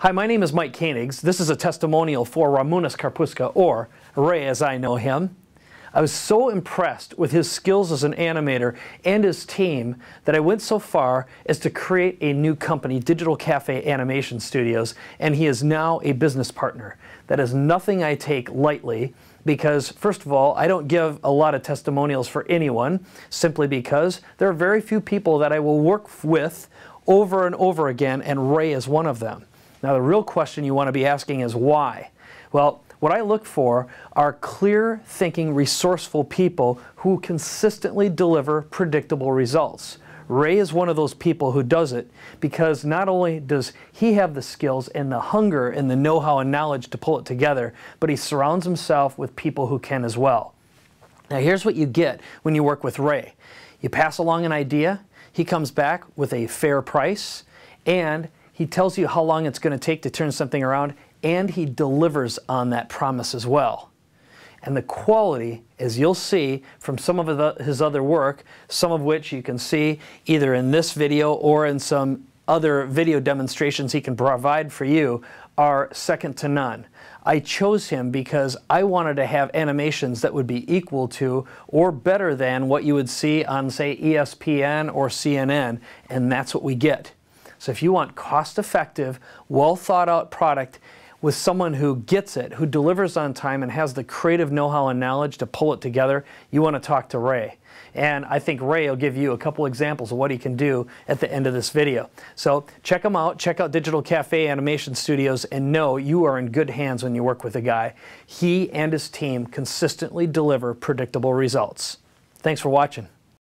Hi, my name is Mike Koenigs. This is a testimonial for Ramunas Karpuska, or Ray as I know him. I was so impressed with his skills as an animator and his team that I went so far as to create a new company, Digital Cafe Animation Studios, and he is now a business partner. That is nothing I take lightly because, first of all, I don't give a lot of testimonials for anyone simply because there are very few people that I will work with over and over again, and Ray is one of them. Now, the real question you want to be asking is why? Well, what I look for are clear thinking, resourceful people who consistently deliver predictable results. Ray is one of those people who does it because not only does he have the skills and the hunger and the know how and knowledge to pull it together, but he surrounds himself with people who can as well. Now, here's what you get when you work with Ray you pass along an idea, he comes back with a fair price, and he tells you how long it's going to take to turn something around, and he delivers on that promise as well. And the quality, as you'll see from some of the, his other work, some of which you can see either in this video or in some other video demonstrations he can provide for you, are second to none. I chose him because I wanted to have animations that would be equal to or better than what you would see on, say, ESPN or CNN, and that's what we get. So if you want cost effective, well thought out product, with someone who gets it, who delivers on time and has the creative know-how and knowledge to pull it together, you want to talk to Ray. And I think Ray will give you a couple examples of what he can do at the end of this video. So check him out, check out Digital Cafe Animation Studios, and know you are in good hands when you work with a guy. He and his team consistently deliver predictable results. Thanks for watching.